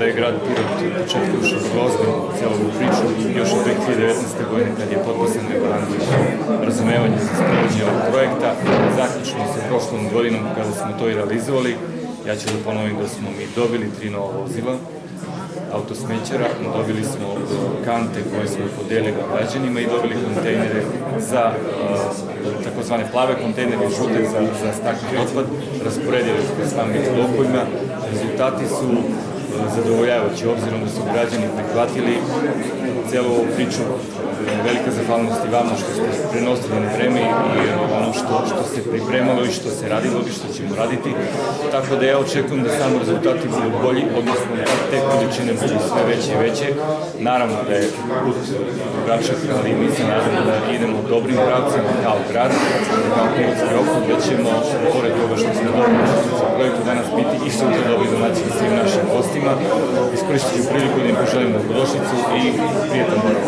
da je grad Pirot početku ušao vrlo ozbiljno u ovu priču. Još od 2019. godine kad je potpisan memorandum razumevanje za sprovođenje ovog projekta, zaključno sa prošlom godinom kada smo to i realizovali, ja ću da ponovim da smo mi dobili tri nova vozila, autosmećera, dobili smo kante koje smo podelili građanima i dobili kontejnere za uh, takozvane plave kontejnere i žute za, za stakleni otpad, rasporedili smo stambenih blokovima. Rezultati su zadovoljavajući obzirom da su građani prihvatili celu ovu priču. Velika zahvalnost i vama što ste prenosili na vreme i što, što se pripremalo i što se radilo i što ćemo raditi. Tako da ja očekujem da samo rezultati budu bolji, odnosno da te količine budu sve veće i veće. Naravno da je put drugačak, ali mi se nadamo da idemo dobrim pravcem kao grad, kao Pirotski okrug, da ćemo, pored toga što smo dobri za projektu danas biti i sutra dobri domaćini svim našim gostima. Iskoristit ću priliku da im poželim dobrodošlicu i prijetan boravak.